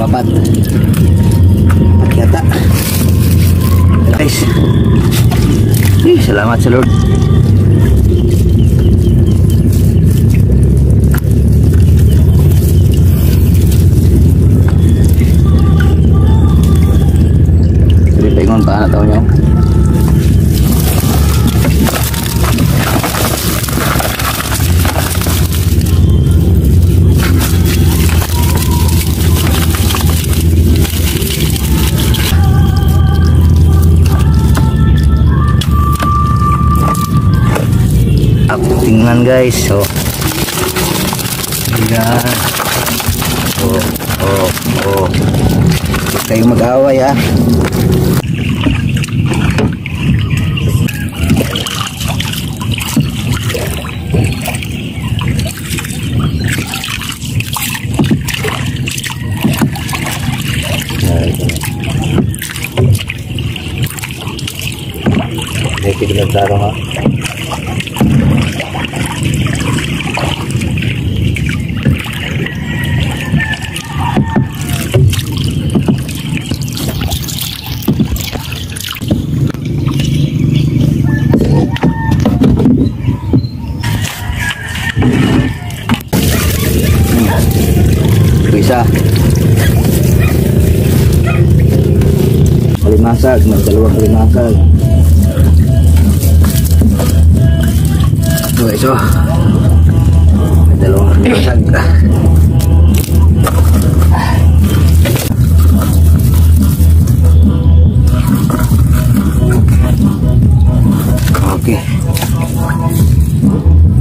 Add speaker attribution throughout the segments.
Speaker 1: papat. Akyata. Guys. Eh, salamat sa Lord. Jadi pengon pa na tao nyo. Tingnan guys. So. Ayan. Oh, oh, oh. Huwag kayong mag-away ah. Hindi pinagtaro ha. Kalimasag, may dalawang kalimasag. Ito guys, oh. May dalawang kalimasag. Okay. Oh, may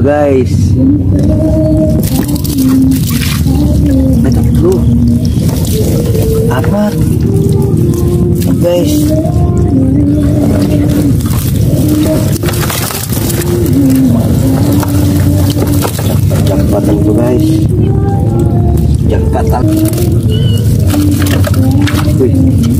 Speaker 1: dalawa guys. May tatlo. Apat. Guys. Jackpot to guys. Jackpot Uy.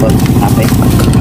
Speaker 1: oh. Malaki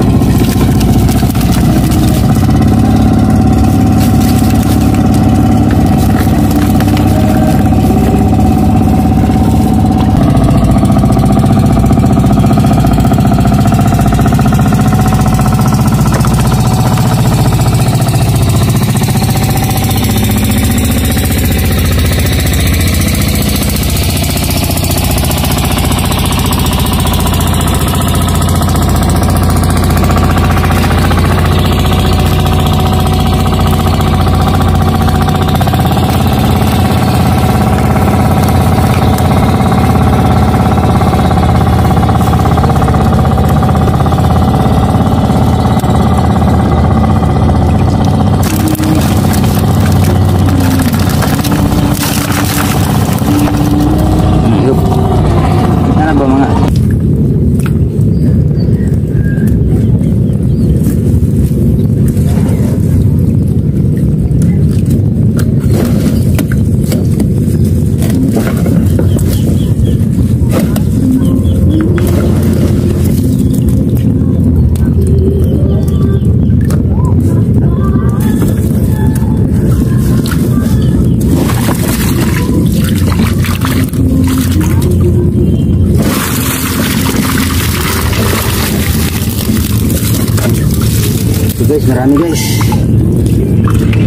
Speaker 1: marami guys.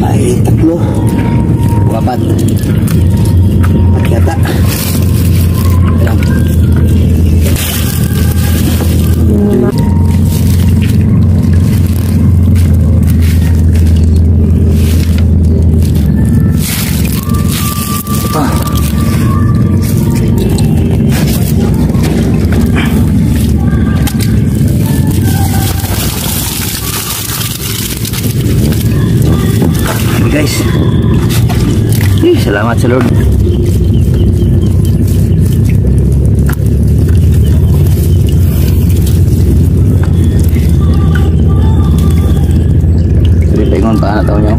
Speaker 1: Ay, tatlo. O apat. Apat yata. Salamat sa Lord. Sabi pa paano taon nyo?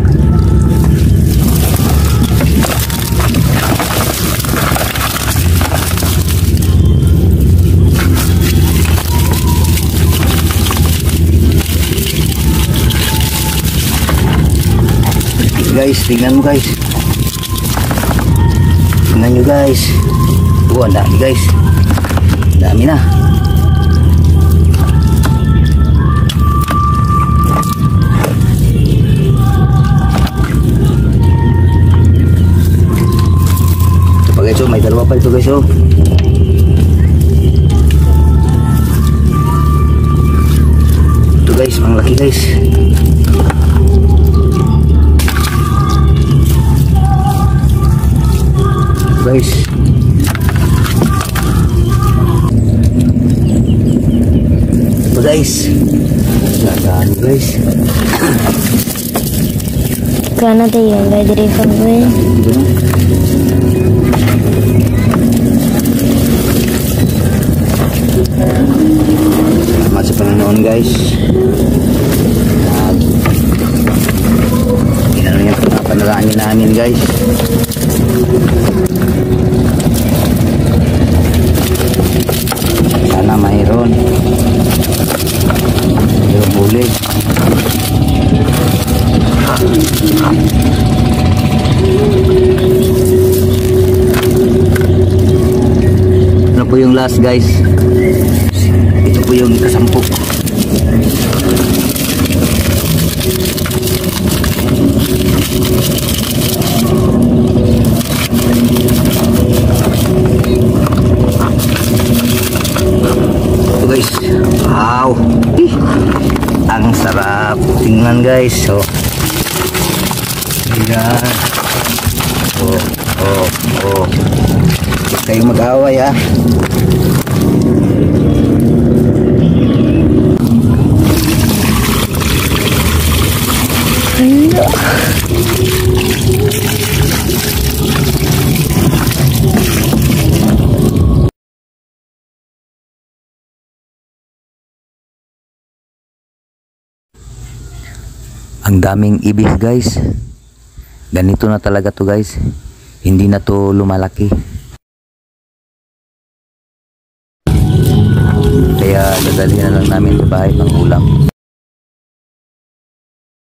Speaker 1: guys, tingnan mo guys. Tingnan nyo guys. Oh, ang dami guys. Ang Dami na. Ito pa guys, oh, may dalawa pa ito guys, oh. Ito guys, ang laki guys. Guys. Ito guys. Nadami guys.
Speaker 2: Kana tayo, ready from way.
Speaker 1: dito na salamat sa panonood guys at inano yung panalangin namin guys. Sana mayroon. Mayroon huli. Ano po yung last guys? Ito po yung kasampu ito guys wow Ih, ang sarap. Tingnan guys. So yan oh oh oh. Huwag kayong mag-away ha ang daming ibis guys. Ganito na talaga to guys. Hindi na to lumalaki. Kaya dadalhin na lang namin sa bahay pang ulam